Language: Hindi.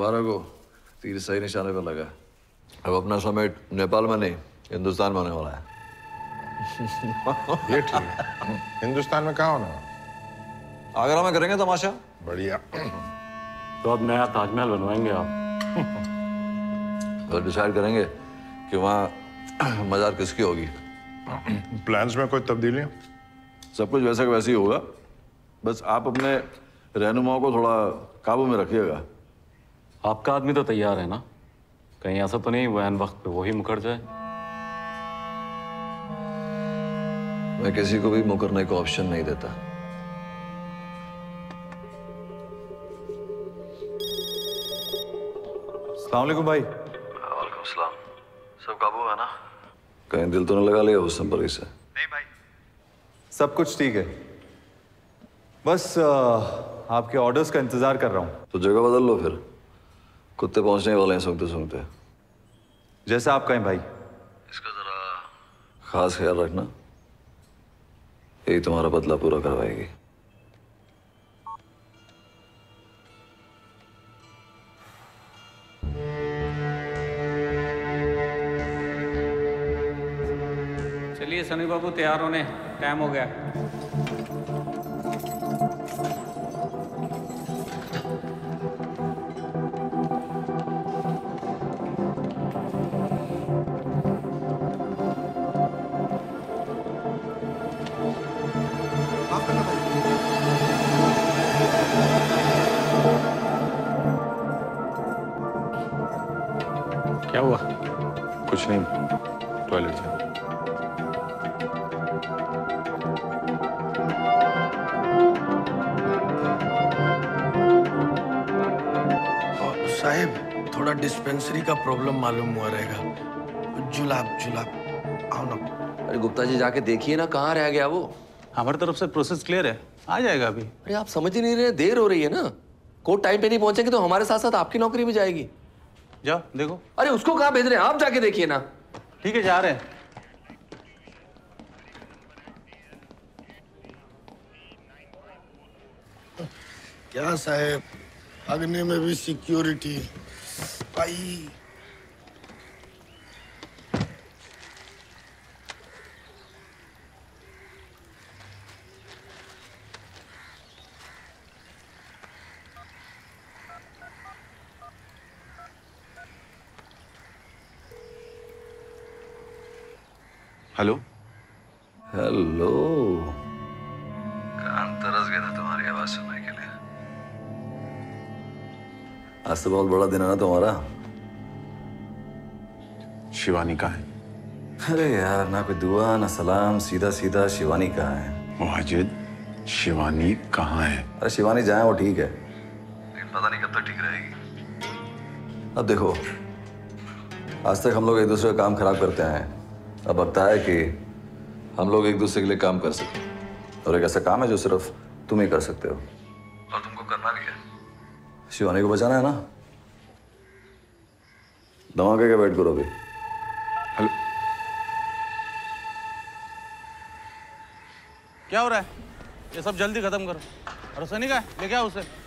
मुबारक को तीर सही निशाने पर लगा। अब अपना समिट नेपाल में नहीं हिंदुस्तान में होने वाला है। ये ठीक है। हिंदुस्तान में कहाँ होना आगरा में करेंगे तमाशा? बढ़िया। तो अब नया ताजमहल बनवाएँगे आप। और डिसाइड करेंगे कि वहाँ मजार किसकी होगी? प्लान्स में कोई तब्दीली सब कुछ वैसा का वैसे ही होगा। बस आप अपने रहनुमाओं को थोड़ा काबू में रखिएगा। आपका आदमी तो तैयार है ना? कहीं ऐसा तो नहीं वैन वक्त पे वही मुकर जाए। मैं किसी को भी मुकरने का ऑप्शन नहीं देता। सलामकुम भाई। वालेकुम सलाम। सब काबू है ना? कहीं दिल तो नहीं लगा लिया उस संपर्क से। नहीं भाई। सब कुछ ठीक है। बस आ, आपके ऑर्डर्स का इंतज़ार कर रहा हूँ। तो जगह बदल लो फिर। कुत्ते पहुँचने वाले हैं सुनते सूंघते जैसा आप कहें भाई। इसका जरा खास ख्याल रखना। यही तुम्हारा बदला पूरा करवाएगी। चलिए सनी बाबू तैयार होने। टाइम हो गया। कुछ नहीं। टॉयलेट जा और साहब थोड़ा डिस्पेंसरी का प्रॉब्लम मालूम हुआ रहेगा। जुलाब जुलाब आओ ना। अरे गुप्ता जी जाके देखिए ना कहाँ रह गया वो? हमारी तरफ़ से प्रोसेस क्लियर है। आ जाएगा अभी। अरे आप समझ ही नहीं रहे देर हो रही है ना। कोर्ट टाइम पे नहीं पहुँचेंगे तो हमारे साथ साथ आपकी नौकरी भी जाएगी। जाओ देखो। अरे उसको कहा भेज रहे हैं? आप जाके देखिए ना। ठीक है जा रहे हैं। क्या साहेब अग्नि में भी सिक्योरिटी आई हेलो हेलो कान तरस गया था तुम्हारी आवाज़ सुनने के लिए। आज तो बहुत बड़ा दिन है ना तुम्हारा। शिवानी कहाँ है? अरे यार ना कोई दुआ ना सलाम सीधा सीधा शिवानी कहाँ है? मुहाजिद शिवानी कहाँ है? अरे शिवानी जाए वो ठीक है। लेकिन पता नहीं कब तक तो ठीक रहेगी। अब देखो आज तक हम लोग एक दूसरे का काम खराब करते आए हैं। अब वक्त है कि हम लोग एक दूसरे के लिए काम कर सकें और एक ऐसा काम है जो सिर्फ़ तुम ही कर सकते हो। और तुमको करना भी है। शिवानी को बचाना है ना? धमाके के वेट करो अभी। हेलो। क्या हो रहा है? ये सब जल्दी खत्म करो। और सनी का है? लेके आओ उसे।